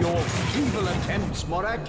your feeble attempts, Morak.